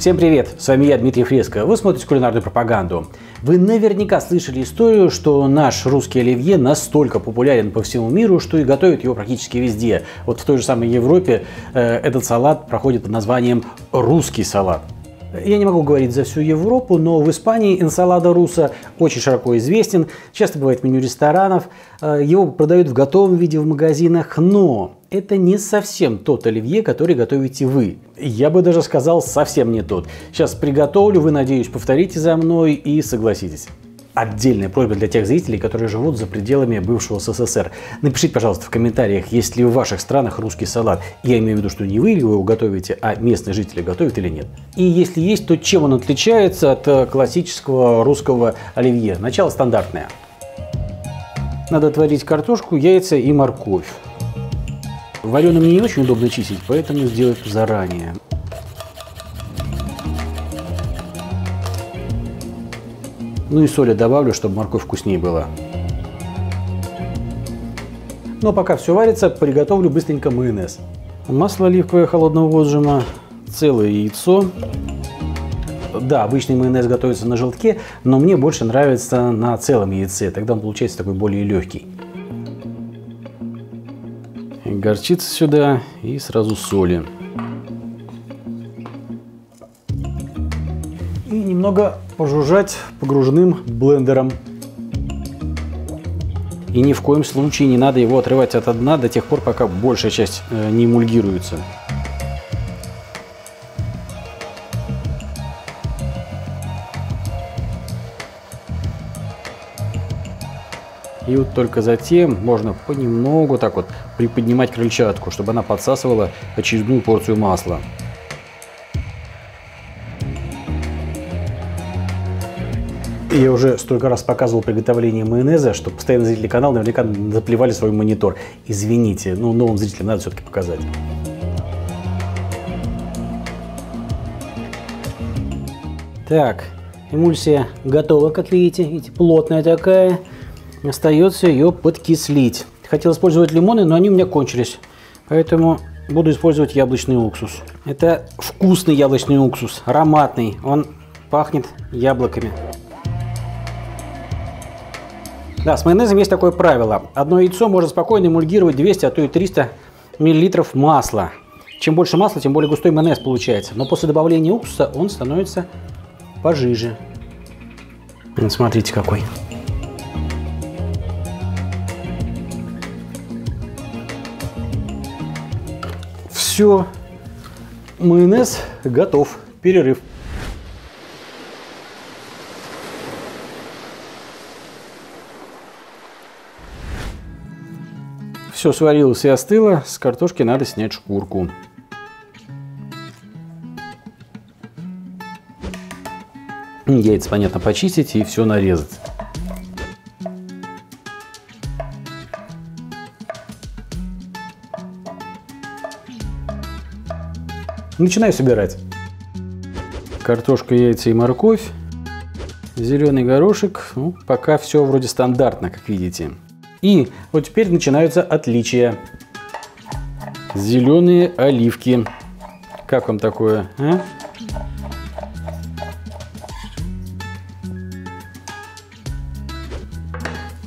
Всем привет! С вами я, Дмитрий Фреско. Вы смотрите кулинарную пропаганду. Вы наверняка слышали историю, что наш русский оливье настолько популярен по всему миру, что и готовят его практически везде. Вот в той же самой Европе э, этот салат проходит под названием русский салат. Я не могу говорить за всю Европу, но в Испании энсалада руса очень широко известен, часто бывает в меню ресторанов, э, его продают в готовом виде в магазинах, но это не совсем тот оливье, который готовите вы. Я бы даже сказал, совсем не тот. Сейчас приготовлю, вы, надеюсь, повторите за мной и согласитесь отдельная просьба для тех зрителей, которые живут за пределами бывшего СССР. Напишите, пожалуйста, в комментариях, есть ли в ваших странах русский салат. Я имею в виду, что не вы его готовите, а местные жители готовят или нет. И если есть, то чем он отличается от э, классического русского оливье? Начало стандартное. Надо отварить картошку, яйца и морковь. Вареным не очень удобно чистить, поэтому сделать заранее. Ну и соли добавлю, чтобы морковь вкуснее была. Но пока все варится, приготовлю быстренько майонез. Масло оливковое холодного отжима, целое яйцо. Да, обычный майонез готовится на желтке, но мне больше нравится на целом яйце. Тогда он получается такой более легкий. Горчица сюда и сразу соли. И немного пожужжать погруженным блендером. И ни в коем случае не надо его отрывать от дна до тех пор, пока большая часть э, не эмульгируется. И вот только затем можно понемногу так вот приподнимать крыльчатку, чтобы она подсасывала очередную порцию масла. Я уже столько раз показывал приготовление майонеза, что постоянно зрители канала наверняка заплевали свой монитор. Извините, но новым зрителям надо все-таки показать. Так, эмульсия готова, как видите. Видите, плотная такая. Остается ее подкислить. Хотел использовать лимоны, но они у меня кончились. Поэтому буду использовать яблочный уксус. Это вкусный яблочный уксус, ароматный. Он пахнет яблоками. Да, с майонезом есть такое правило. Одно яйцо может спокойно эмульгировать 200, а то и 300 мл масла. Чем больше масла, тем более густой майонез получается. Но после добавления уксуса он становится пожиже. Смотрите какой. Все, майонез готов. Перерыв. Все сварилось и остыло, с картошки надо снять шкурку. Яйца, понятно, почистить и все нарезать. Начинаю собирать. Картошка, яйца и морковь. Зеленый горошек. Ну, пока все вроде стандартно, как видите. И вот теперь начинаются отличия. Зеленые оливки. Как вам такое? А?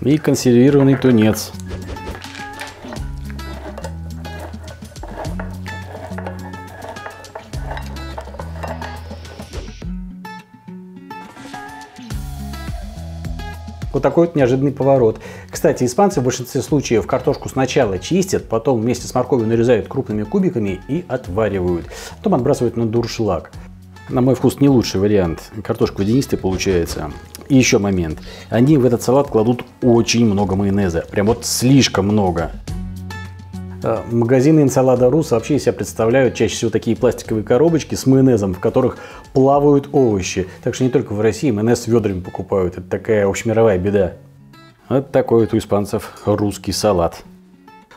И консервированный тунец. Такой вот неожиданный поворот. Кстати, испанцы в большинстве случаев картошку сначала чистят, потом вместе с морковью нарезают крупными кубиками и отваривают. Потом отбрасывают на дуршлаг. На мой вкус не лучший вариант. Картошка водянистая получается. И еще момент. Они в этот салат кладут очень много майонеза. Прям вот слишком много. Э, магазины Инсалада Рус вообще себя представляют чаще всего такие пластиковые коробочки с майонезом, в которых плавают овощи. Так что не только в России майонез с ведрами покупают. Это такая общемировая беда. Вот такой вот у испанцев русский салат.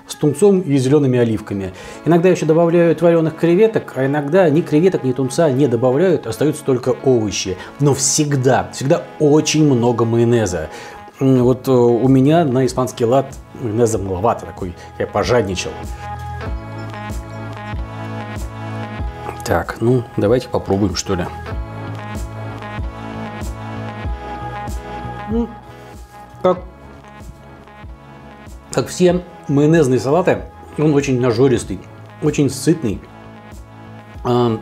С тунцом и зелеными оливками. Иногда еще добавляют вареных креветок, а иногда ни креветок, ни тунца не добавляют, остаются только овощи. Но всегда, всегда очень много майонеза. Вот э, у меня на испанский лад майонеза маловато такой, я пожадничал. Так, ну давайте попробуем что ли. Ну, как, как все майонезные салаты, он очень нажористый, очень сытный.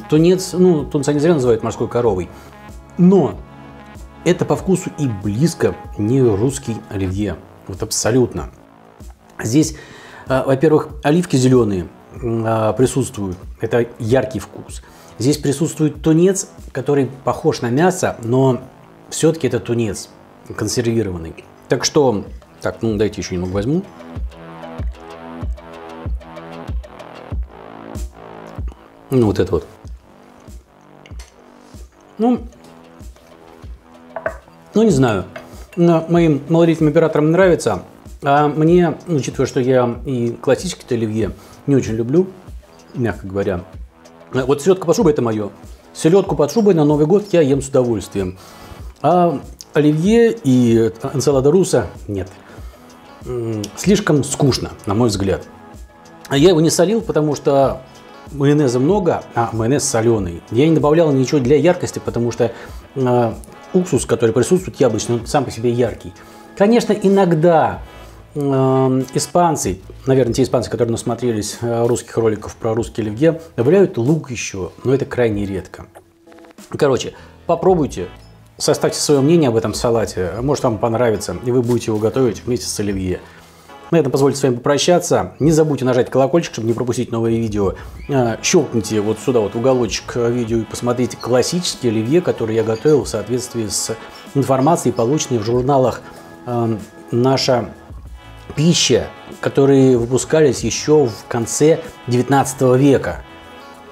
Тунец, ну, тунца не зря называют морской коровой. Но это по вкусу и близко не русский оливье. Вот абсолютно. Здесь, а, во-первых, оливки зеленые а, присутствуют. Это яркий вкус. Здесь присутствует тунец, который похож на мясо, но все-таки это тунец консервированный. Так что, так, ну дайте еще немного возьму. Ну, вот это вот. Ну, ну, не знаю. Моим малолетним операторам нравится. А мне, учитывая, что я и классический оливье не очень люблю, мягко говоря. Вот селедка под шубой это мое. Селедку под шубой на Новый год я ем с удовольствием. А оливье и энсалада руса нет. Слишком скучно, на мой взгляд. Я его не солил, потому что майонеза много, а майонез соленый. Я не добавлял ничего для яркости, потому что э, уксус, который присутствует яблочный, он сам по себе яркий. Конечно, иногда э, испанцы, наверное, те испанцы, которые насмотрелись э, русских роликов про русский оливье, добавляют лук еще, но это крайне редко. Короче, попробуйте, составьте свое мнение об этом салате, может вам понравится, и вы будете его готовить вместе с оливье. На этом позвольте с вами попрощаться. Не забудьте нажать колокольчик, чтобы не пропустить новые видео. А, щелкните вот сюда вот уголочек видео и посмотрите классические оливье, которые я готовил в соответствии с информацией, полученной в журналах а, «Наша пища», которые выпускались еще в конце 19 века.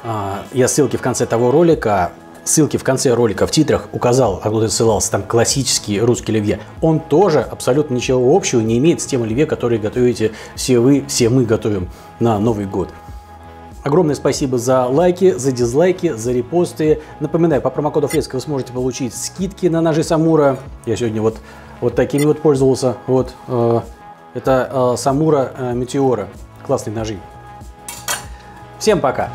А, я ссылки в конце того ролика ссылки в конце ролика, в титрах указал, откуда ссылался, там классический русский оливье, он тоже абсолютно ничего общего не имеет с тем оливье, который готовите все вы, все мы готовим на Новый год. Огромное спасибо за лайки, за дизлайки, за репосты. Напоминаю, по промокоду Фреска вы сможете получить скидки на ножи Самура. Я сегодня вот, вот такими вот пользовался. Вот, э, это э, Самура э, Метеора. Классные ножи. Всем пока!